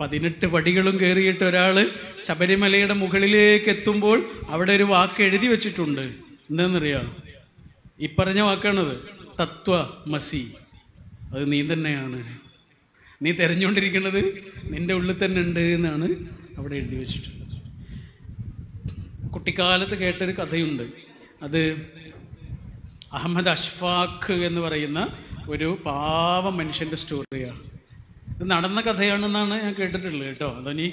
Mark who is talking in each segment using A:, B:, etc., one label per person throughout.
A: പതിനെട്ട് പടികളും കയറിയിട്ട് ഒരാൾ ശബരിമലയുടെ മുകളിലേക്ക് എത്തുമ്പോൾ അവിടെ ഒരു വാക്ക് എഴുതി വെച്ചിട്ടുണ്ട്. എന്താണെന്നറിയാം? ഈ പറഞ്ഞ വാക്കാണത് തത്വ മസി. അത് നീ തന്നെയാണ്. നീ തെരഞ്ഞുകൊണ്ടിരിക്കുന്നത് നിന്റെ ഉള്ളിൽ തന്നെ ഉണ്ട് എന്നാണ് അവിടെ എഴുതി വെച്ചിട്ടുള്ളത്. കുട്ടിക്കാലത്ത് കേട്ടൊരു കഥയുണ്ട്. അത് അഹമ്മദ് അഷ്ഫാഖ് എന്ന് പറയുന്ന ഒരു പാവ മനുഷ്യന്റെ സ്റ്റോറിയാണ് ഇത് നടന്ന കഥയാണെന്നാണ് ഞാൻ കേട്ടിട്ടുള്ളത് കേട്ടോ. അതോനി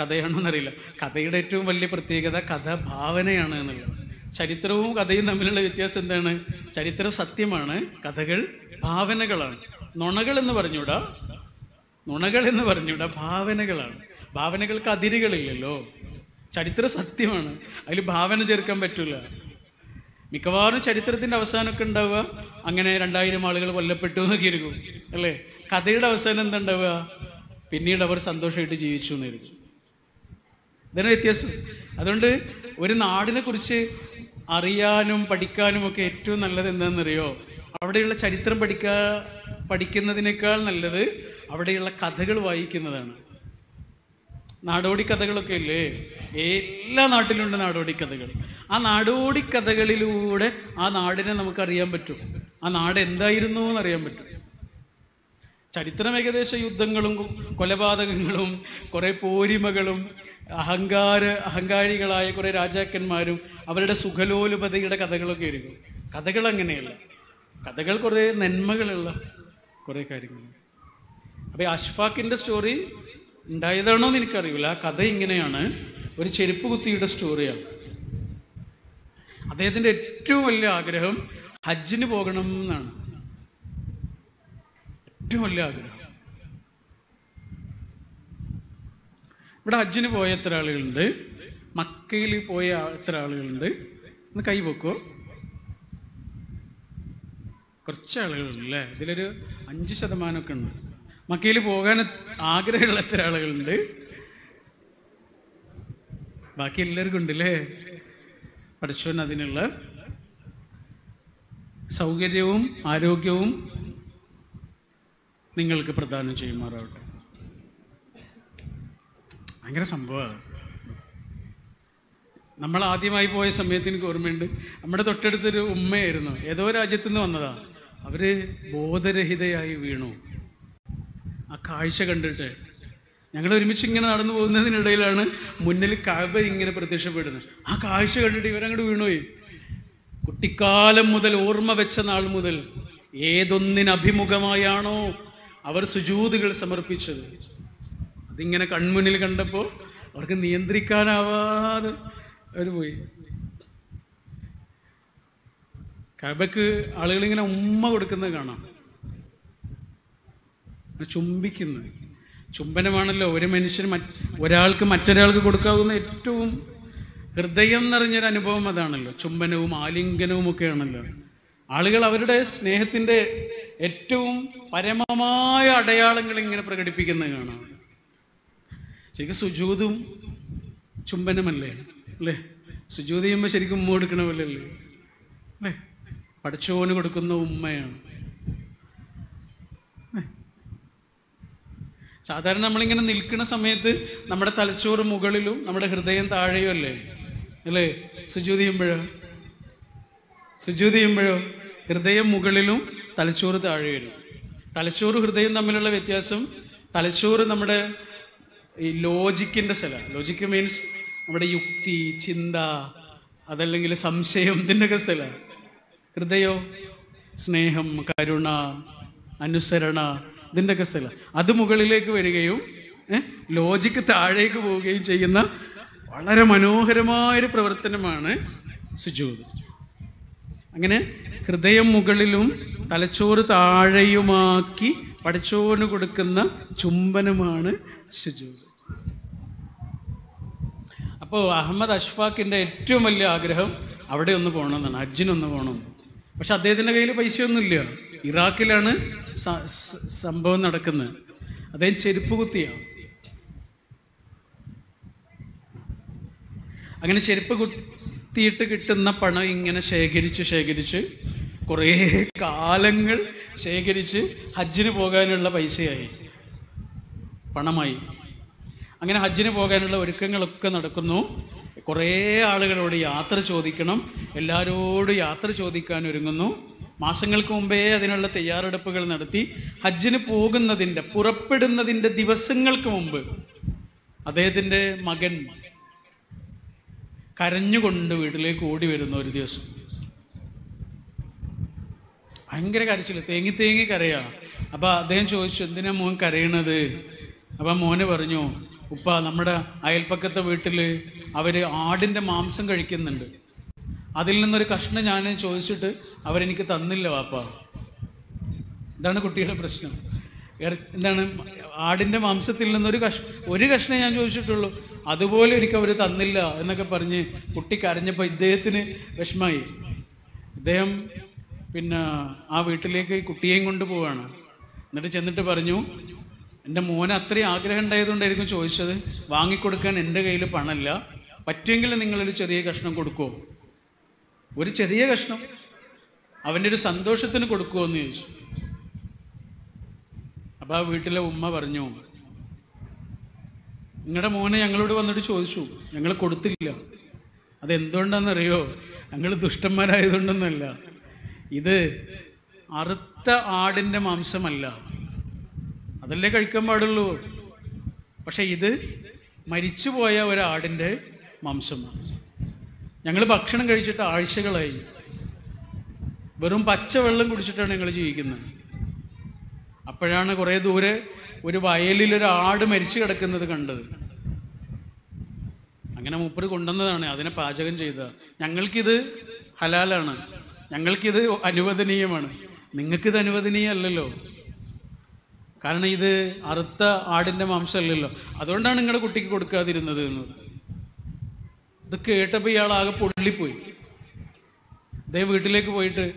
A: കഥയാണെന്നറിയില്ല. കഥയുടെ ഏറ്റവും വലിയ പ്രത്യേകത കഥ ഭാവനയാണ് എന്നുള്ളത്. ചരിത്രവും കഥയും തമ്മിലുള്ള വ്യത്യാസം എന്താണ്? ചരിത്രം സത്യമാണ് കഥകൾ ഭാവനകളാണ്. നുണകൾ എന്ന് പറഞ്ഞൂടാ നുണകൾ എന്ന് പറഞ്ഞൂടാ ഭാവനകളാണ്. ഭാവനകൾക്ക് അതിരുകളില്ലല്ലോ. ചരിത്രം സത്യമാണ്. അതിൽ ഭാവന ചേർക്കാൻ പറ്റില്ല മിക്കവാറും ചരിത്രത്തിന്റെ അവസാനമൊക്കെ ഉണ്ടാവുക അങ്ങനെ രണ്ടായിരം ആളുകൾ കൊല്ലപ്പെട്ടു എന്നൊക്കെ ഇരിക്കും അല്ലേ? കഥയുടെ അവസാനം എന്താണ്ടാവുക? പിന്നീട് അവർ സന്തോഷമായിട്ട് ജീവിച്ചു എന്നായിരിക്കും. ഇതാണ് വ്യത്യാസം. അതുകൊണ്ട് ഒരു നാടിനെ കുറിച്ച് അറിയാനും പഠിക്കാനും ഒക്കെ ഏറ്റവും നല്ലത് എന്താണെന്നറിയോ? അവിടെയുള്ള ചരിത്രം പഠിക്കാ പഠിക്കുന്നതിനേക്കാൾ നല്ലത് അവിടെയുള്ള കഥകൾ വായിക്കുന്നതാണ്. നാടോടി കഥകളൊക്കെ ഇല്ലേ? എല്ലാ നാട്ടിലുണ്ട് നാടോടി കഥകൾ ആ നാടോടി കഥകളിലൂടെ ആ നാടിനെ നമുക്ക് അറിയാൻ പറ്റും. ആ നാട് എന്തായിരുന്നു എന്നറിയാൻ പറ്റും. ചരിത്രം ഏകദേശ യുദ്ധങ്ങളും കൊലപാതകങ്ങളും കുറേ പോരിമകളും അഹങ്കാര അഹങ്കാരികളായ കുറേ രാജാക്കന്മാരും അവരുടെ സുഖലോലുപതയുടെ കഥകളൊക്കെ ആയിരിക്കും കഥകൾ അങ്ങനെയല്ല. കഥകൾ കുറേ നന്മകളുള്ള കുറേ കാര്യങ്ങൾ അപ്പോൾ അഷ്ഫാക്കിന്റെ സ്റ്റോറി ഉണ്ടായതാണോ എന്ന് എനിക്കറിയില്ല. ആ കഥ ഇങ്ങനെയാണ്. ഒരു ചെരുപ്പ് കുത്തിയുടെ സ്റ്റോറിയാണ് അദ്ദേഹത്തിന്റെ ഏറ്റവും വലിയ ആഗ്രഹം ഹജ്ജിന് പോകണം എന്നാണ്. ഏറ്റവും വലിയ ആഗ്രഹം. ഇവിടെ ഹജ്ജിന് പോയ എത്ര ആളുകളുണ്ട്? മക്കയിൽ പോയ എത്ര ആളുകളുണ്ട്? ഒന്ന് കൈ പൊക്കോ? കുറച്ച് ആളുകളുണ്ട് അല്ലേ ഇതിലൊരു അഞ്ച് ശതമാനമൊക്കെ ഉണ്ട്. മക്കയിൽ പോകാൻ ആഗ്രഹമുള്ള എത്ര ആളുകളുണ്ട്? ബാക്കി എല്ലാവർക്കും ഉണ്ടല്ലേ? പഠിച്ചോൻ അതിനുള്ള സൗകര്യവും ആരോഗ്യവും നിങ്ങൾക്ക് പ്രദാനം ചെയ്യുമാറാവട്ടെ. ഭയങ്കര സംഭവമാണ്. നമ്മൾ ആദ്യമായി പോയ സമയത്ത് എനിക്ക് ഓർമ്മയുണ്ട്. നമ്മുടെ തൊട്ടടുത്തൊരു ഉമ്മയായിരുന്നു. ഏതോ രാജ്യത്തു നിന്ന് വന്നതാ. അവർ ബോധരഹിതയായി വീണു. ആ കാഴ്ച കണ്ടിട്ട് ഞങ്ങൾ ഒരുമിച്ച് ഇങ്ങനെ നടന്നു പോകുന്നതിനിടയിലാണ് മുന്നിൽ കവ ഇങ്ങനെ പ്രത്യക്ഷപ്പെടുന്നത്. ആ കാഴ്ച കണ്ടിട്ട് ഇവരങ്ങോട്ട് വീണുപോയി. കുട്ടിക്കാലം മുതൽ ഓർമ്മ വെച്ച നാൾ മുതൽ ഏതൊന്നിന് അഭിമുഖമായാണോ അവർ സുജൂതുകൾ സമർപ്പിച്ചത്. അതിങ്ങനെ കൺമുന്നിൽ കണ്ടപ്പോൾ അവർക്ക് നിയന്ത്രിക്കാനാവാതെ അവർ പോയി. കബക്ക് ആളുകളിങ്ങനെ ഉമ്മ കൊടുക്കുന്നത് കാണാം. ചുംബിക്കുന്നത് ചുംബനമാണല്ലോ ഒരു മനുഷ്യൻ മറ്റ് ഒരാൾക്ക് മറ്റൊരാൾക്ക് കൊടുക്കാവുന്ന ഏറ്റവും ഹൃദയം നിറഞ്ഞൊരു അനുഭവം അതാണല്ലോ. ചുംബനവും ആലിംഗനവും ഒക്കെയാണല്ലോ ആളുകൾ അവരുടെ സ്നേഹത്തിന്റെ ഏറ്റവും പരമമായ അടയാളങ്ങൾ ഇങ്ങനെ പ്രകടിപ്പിക്കുന്നത് കാണാം. ശരിക്കും സുജൂതും ചുംബനമല്ലേ? അല്ലേ? സുജൂത് ചെയ്യുമ്പോൾ ശരിക്കും ഉമ്മ കൊടുക്കണ പോലെ അല്ലേ? അല്ലേ പഠിച്ചോന് കൊടുക്കുന്ന ഉമ്മയാണ്. സാധാരണ നമ്മളിങ്ങനെ നിൽക്കുന്ന സമയത്ത് നമ്മുടെ തലച്ചോറ് മുകളിലും നമ്മുടെ ഹൃദയം താഴെയും അല്ലേ? അല്ലേ? സുജൂത് ചെയ്യുമ്പോഴോ? സുജൂത് ചെയ്യുമ്പോഴോ? ഹൃദയം മുകളിലും തലച്ചോറ് താഴെ വരും. തലച്ചോറ് ഹൃദയം തമ്മിലുള്ള വ്യത്യാസം തലച്ചോറ് നമ്മുടെ ഈ ലോജിക്കിന്റെ സ്ഥലമാണ്. ലോജിക്ക് മീൻസ് നമ്മുടെ യുക്തി ചിന്ത അതല്ലെങ്കിൽ സംശയം ഇതിന്റെയൊക്കെ സ്ഥലമാണ്. ഹൃദയോ സ്നേഹം കരുണ അനുസരണ ഇതിന്റെയൊക്കെ സ്ഥല അത് മുകളിലേക്ക് വരികയും ലോജിക്ക് താഴേക്ക് പോവുകയും ചെയ്യുന്ന വളരെ മനോഹരമായൊരു പ്രവർത്തനമാണ് സുജൂത്. അങ്ങനെ ഹൃദയം മുകളിലും തലച്ചോറ് താഴെയുമാക്കി പഠിച്ചോന് കൊടുക്കുന്ന ചുംബനമാണ് സുജൂത്. അപ്പോൾ അഹമ്മദ് അഷ്ഫാഖിന്റെ ഏറ്റവും വലിയ ആഗ്രഹം അവിടെ ഒന്ന് പോകണം പോകണമെന്നാണ് ഹജ്ജിനൊന്ന് പോകണം. പക്ഷെ അദ്ദേഹത്തിന്റെ കയ്യിൽ പൈസയൊന്നുമില്ല. ഇറാഖിലാണ് സംഭവം നടക്കുന്നത്. അദ്ദേഹം ചെരുപ്പ് കുത്തിയാണ് അങ്ങനെ ചെരുപ്പ് കുത്തിയിട്ട് കിട്ടുന്ന പണം ഇങ്ങനെ ശേഖരിച്ച് ശേഖരിച്ച് കുറേ കാലങ്ങൾ ശേഖരിച്ച് ഹജ്ജിന് പോകാനുള്ള പൈസയായി. പണമായി. അങ്ങനെ ഹജ്ജിന് പോകാനുള്ള ഒരുക്കങ്ങളൊക്കെ നടക്കുന്നു. കുറേ ആളുകളോട് യാത്ര ചോദിക്കണം. എല്ലാവരോടും യാത്ര ചോദിക്കാൻ ഒരുങ്ങുന്നു. മാസങ്ങൾക്ക് മുമ്പേ അതിനുള്ള തയ്യാറെടുപ്പുകൾ നടത്തി ഹജ്ജിന് പോകുന്നതിന്റെ പുറപ്പെടുന്നതിന്റെ ദിവസങ്ങൾക്ക് മുമ്പ് അദ്ദേഹത്തിന്റെ മകൻ കരഞ്ഞുകൊണ്ട് വീട്ടിലേക്ക് ഓടി വരുന്ന ഒരു ദിവസം. ഭയങ്കര കരച്ചിൽ. തേങ്ങി തേങ്ങി കരയാ. അപ്പൊ അദ്ദേഹം ചോദിച്ചു എന്തിനാ മോൻ കരയണത്? അപ്പൊ മോന് പറഞ്ഞു ഉപ്പ നമ്മുടെ അയൽപ്പക്കത്തെ വീട്ടിൽ അവർ ആടിന്റെ മാംസം കഴിക്കുന്നുണ്ട്. അതിൽ നിന്നൊരു കഷ്ണം ഞാൻ ചോദിച്ചിട്ട് അവരെനിക്ക് തന്നില്ല വാപ്പ. ഇതാണ് കുട്ടിയുടെ പ്രശ്നം. എന്താണ് ആടിന്റെ മാംസത്തിൽ നിന്നൊരു കഷ് ഒരു കഷ്ണം ഞാൻ ചോദിച്ചിട്ടുള്ളൂ. അതുപോലെ എനിക്ക് അവർ തന്നില്ല എന്നൊക്കെ പറഞ്ഞ് കുട്ടി കരഞ്ഞപ്പോൾ ഇദ്ദേഹത്തിന് വിഷമായി. ഇദ്ദേഹം പിന്നെ ആ വീട്ടിലേക്ക് കുട്ടിയെയും കൊണ്ട് പോവാണ്. എന്നിട്ട് ചെന്നിട്ട് പറഞ്ഞു എന്റെ മോന് അത്രയും ആഗ്രഹം ഉണ്ടായതുകൊണ്ടായിരിക്കും ചോദിച്ചത്. വാങ്ങിക്കൊടുക്കാൻ എന്റെ കയ്യിൽ പണമില്ല. പറ്റുമെങ്കിൽ നിങ്ങളൊരു ചെറിയ കഷ്ണം കൊടുക്കുമോ ഒരു ചെറിയ കഷ്ണം? അവന്റെ ഒരു സന്തോഷത്തിന് കൊടുക്കുമോ എന്ന് ചോദിച്ചു. അപ്പം ആ വീട്ടിലെ ഉമ്മ പറഞ്ഞു നിങ്ങളുടെ മോനെ ഞങ്ങളോട് വന്നിട്ട് ചോദിച്ചു ഞങ്ങൾ കൊടുത്തില്ല. അതെന്തുകൊണ്ടാണെന്നറിയോ ഞങ്ങൾ ദുഷ്ടന്മാരായതുകൊണ്ടൊന്നുമല്ല. ഇത് അറുത്ത ആടിന്റെ മാംസമല്ല. അതല്ലേ കഴിക്കാൻ പാടുള്ളൂ? പക്ഷെ ഇത് മരിച്ചുപോയ ഒരാടിന്റെ മാംസമാണ്. ഞങ്ങൾ ഭക്ഷണം കഴിച്ചിട്ട് ആഴ്ചകളായി. വെറും പച്ചവെള്ളം കുടിച്ചിട്ടാണ് ഞങ്ങൾ ജീവിക്കുന്നത്. അപ്പോഴാണ് കുറേ ദൂരെ ഒരു വയലിൽ ഒരു ആട് മരിച്ചു കിടക്കുന്നത് കണ്ടത്. അങ്ങനെ മൂപ്പർ കൊണ്ടുവന്നതാണ് അതിനെ പാചകം ചെയ്ത ഞങ്ങൾക്കിത് ഹലാലാണ്. ഞങ്ങൾക്കിത് അനുവദനീയമാണ്. നിങ്ങൾക്കിത് അനുവദനീയമല്ലല്ലോ. കാരണം ഇത് അറുത്ത ആടിന്റെ മാംസമല്ലല്ലോ. അതുകൊണ്ടാണ് നിങ്ങളുടെ കുട്ടിക്ക് കൊടുക്കാതിരുന്നത് എന്ന്. ഇത് കേട്ടപ്പോൾ ആകെ പൊള്ളിപ്പോയി. ഇതേ വീട്ടിലേക്ക് പോയിട്ട്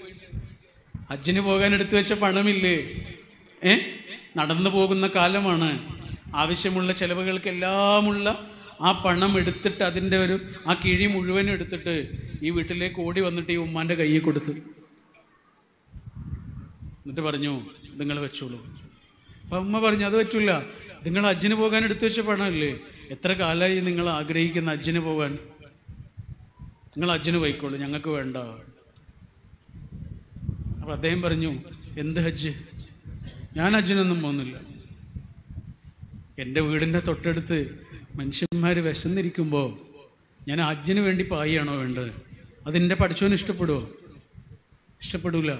A: അജ്ജിന് പോകാൻ എടുത്തു വെച്ച പണമില്ലേ? ഏ? നടന്നു പോകുന്ന കാലമാണ്. ആവശ്യമുള്ള ചെലവുകൾക്കെല്ലാമുള്ള ആ പണം എടുത്തിട്ട് അതിന്റെ ഒരു ആ കിഴി മുഴുവനും എടുത്തിട്ട് ഈ വീട്ടിലേക്ക് ഓടി വന്നിട്ട് ഈ ഉമ്മാന്റെ കയ്യിൽ കൊടുത്തു. എന്നിട്ട് പറഞ്ഞു നിങ്ങൾ വെച്ചോളൂ. അപ്പൊ ഉമ്മ പറഞ്ഞു അത് പറ്റൂല. നിങ്ങൾ അജ്ജിന് പോകാൻ എടുത്തു വെച്ച പണമല്ലേ? എത്ര കാലമായി നിങ്ങൾ ആഗ്രഹിക്കുന്ന അജ്ജിന് പോകാൻ? നിങ്ങൾ അജ്ജിന് പോയിക്കോളൂ ഞങ്ങൾക്ക് വേണ്ട. അപ്പൊ അദ്ദേഹം പറഞ്ഞു എന്ത് ഹജ്ജ്? ഞാൻ അജ്ജിനൊന്നും പോകുന്നില്ല. എന്റെ വീടിന്റെ തൊട്ടടുത്ത് മനുഷ്യന്മാർ വിശന്നിരിക്കുമ്പോൾ ഞാൻ അജ്ജിന് വേണ്ടി പായിയാണോ വേണ്ടത്? അതെന്റെ പഠിച്ചവന് ഇഷ്ടപ്പെടുമോ ഇഷ്ടപ്പെടൂല.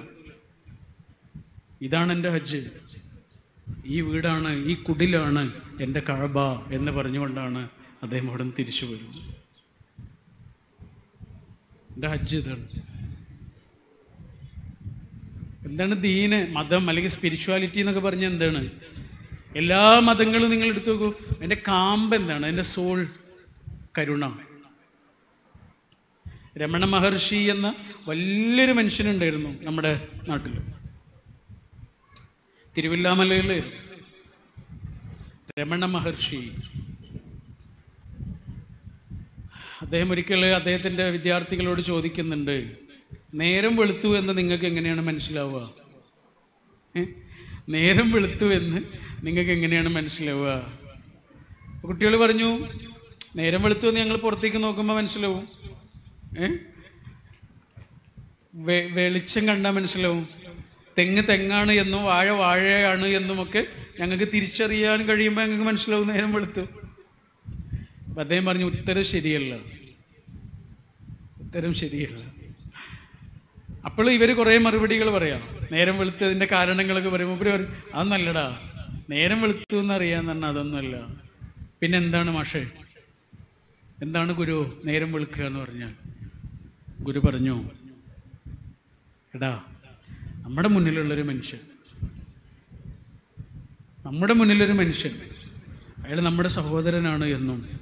A: ഇതാണ് എന്റെ ഹജ്ജ്. ഈ വീടാണ് ഈ കുടിലാണ് എന്റെ കഴബ എന്ന് പറഞ്ഞുകൊണ്ടാണ് അദ്ദേഹം അവിടെ നിന്ന് തിരിച്ചു വരുന്നത് എന്റെ ഹജ്ജ് ഇതാണ്. എന്താണ് ദീന് മതം അല്ലെങ്കിൽ സ്പിരിച്വാലിറ്റി എന്നൊക്കെ പറഞ്ഞ എന്താണ്? എല്ലാ മതങ്ങളും നിങ്ങൾ എടുത്തു നോക്കൂ. എന്റെ കാമ്പ് എന്താണ്? എന്റെ സോൾ കരുണ. രമണ മഹർഷി എന്ന വലിയൊരു മനുഷ്യനുണ്ടായിരുന്നു നമ്മുടെ നാട്ടിൽ. തിരുവില്ലാമലയിൽ രമണ മഹർഷി. അദ്ദേഹം ഒരിക്കൽ അദ്ദേഹത്തിന്റെ വിദ്യാർത്ഥികളോട് ചോദിക്കുന്നുണ്ട് നേരം വെളുത്തു എന്ന് നിങ്ങൾക്ക് എങ്ങനെയാണ് മനസ്സിലാവുക? നേരം വെളുത്തു എന്ന് നിങ്ങൾക്ക് എങ്ങനെയാണ് മനസ്സിലാവുക? കുട്ടികൾ പറഞ്ഞു നേരം വെളുത്തു എന്ന് ഞങ്ങൾ പുറത്തേക്ക് നോക്കുമ്പോൾ മനസ്സിലാവും. വെളിച്ചം കണ്ടാൽ മനസ്സിലാവും. തെങ്ങ് തെങ്ങാണ് എന്നും വാഴ വാഴയാണ് എന്നുമൊക്കെ ഞങ്ങൾക്ക് തിരിച്ചറിയാൻ കഴിയുമ്പോൾ ഞങ്ങൾക്ക് മനസ്സിലാവും നേരം വെളുത്തു. അപ്പം അദ്ദേഹം പറഞ്ഞു ഉത്തരം ശരിയല്ല. ഉത്തരം ശരിയല്ല. അപ്പോൾ ഇവർ കുറേ മറുപടികൾ പറയാം. നേരം വെളുത്തതിന്റെ കാരണങ്ങളൊക്കെ പറയുമ്പോൾ ഇവർ പറയും അതൊന്നല്ലടാ നേരം വെളുത്തു എന്നറിയാൻ തന്നെ അതൊന്നുമല്ല. പിന്നെ എന്താണ് മാഷേ? എന്താണ് ഗുരു നേരം വെളുക്കുക എന്ന് പറഞ്ഞാൽ? ഗുരു പറഞ്ഞു എടാ നമ്മുടെ മുന്നിലുള്ളൊരു മനുഷ്യൻ നമ്മുടെ മുന്നിലൊരു മനുഷ്യൻ അയാൾ നമ്മുടെ സഹോദരനാണ് എന്നും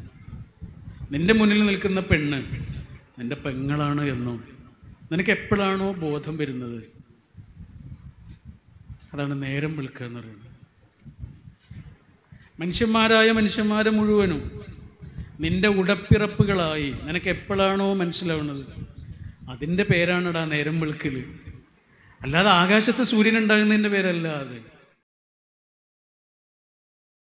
A: നിന്റെ മുന്നിൽ നിൽക്കുന്ന പെണ്ണ് നിന്റെ പെങ്ങളാണ് എന്നും നിനക്ക് എപ്പോഴാണോ ബോധം വരുന്നത്? അതാണ് നേരം വിളിക്കുക എന്ന് പറയുന്നത്. മനുഷ്യന്മാരായ മനുഷ്യന്മാരെ മുഴുവനും നിന്റെ ഉടപ്പിറപ്പുകളായി നിനക്ക് എപ്പോഴാണോ മനസ്സിലാവുന്നത്? അതിന്റെ പേരാണടാ നേരം വിളിക്കൽ. അല്ലാതെ ആകാശത്ത് സൂര്യൻ ഉണ്ടാകുന്നതിന്റെ പേരല്ല അത്.